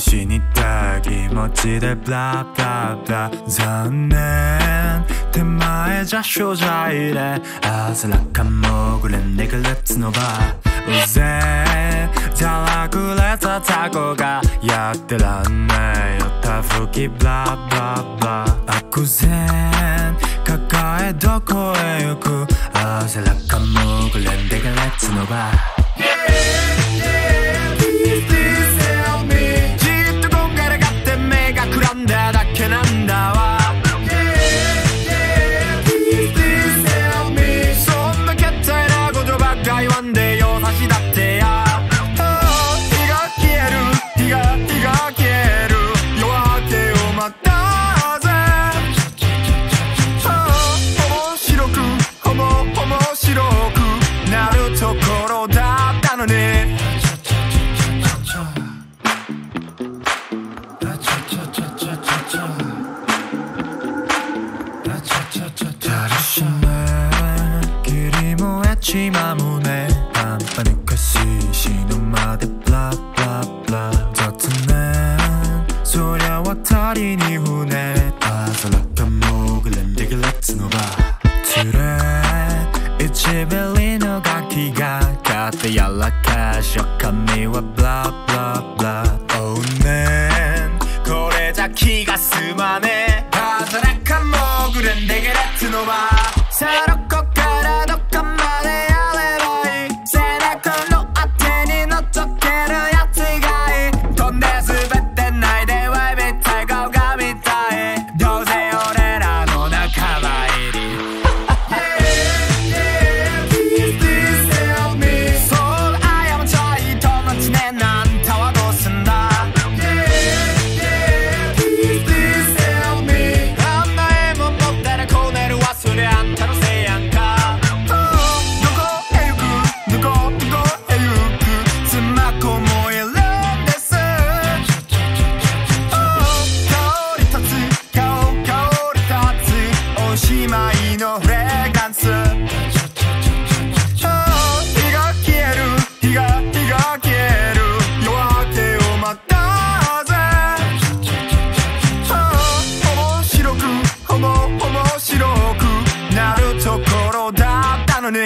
死にたい気持ちでブラブラブラ。残念。手前じゃ少女いれあずらかもぐれんでくれつのばうぜだらくれたタコがやってらんない。よたふきブラブラブラ。悪然抱えどこへ行く。あずらかもぐれんでくれつのば Please, 지만 길이 모했지만 문에 깜빡했시 신호마다 블라블라블라 저트는 소려와 다리 니후네 아슬락한 목을 렌디글 렛츠노바 그래 이치 빌리노가 기가 가때 연락하 쇼카미와 블라블라블라 오는 고래자 키가 스마네 아슬락한 목을 렌디글 렛츠노바 ところだったのに